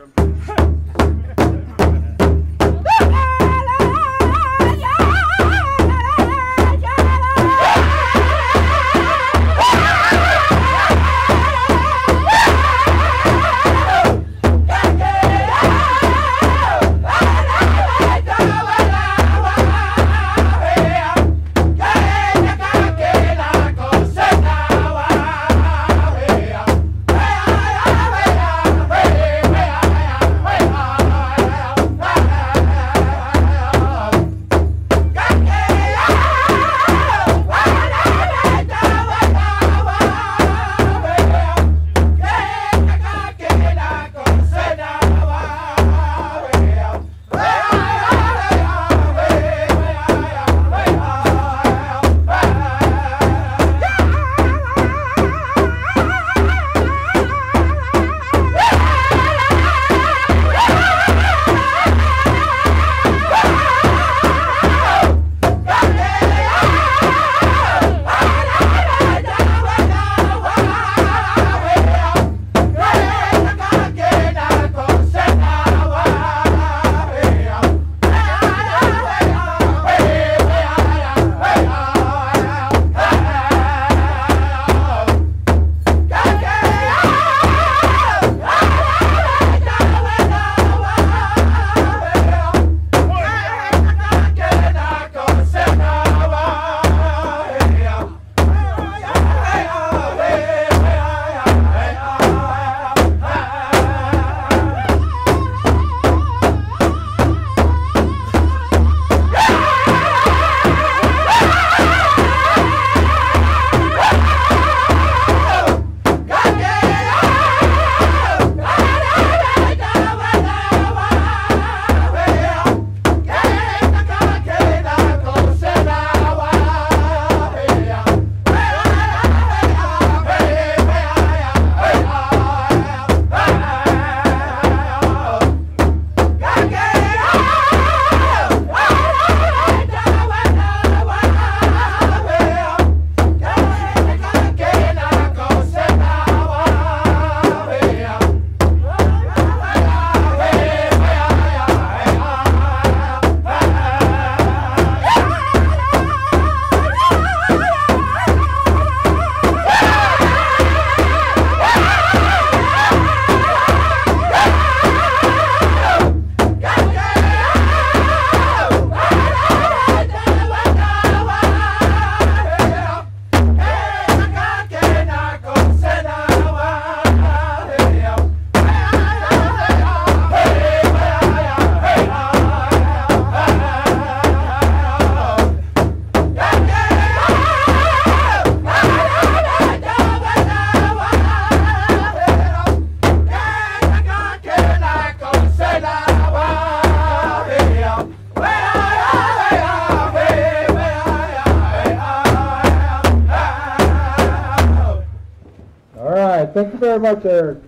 Jump. Thank you very much, Eric.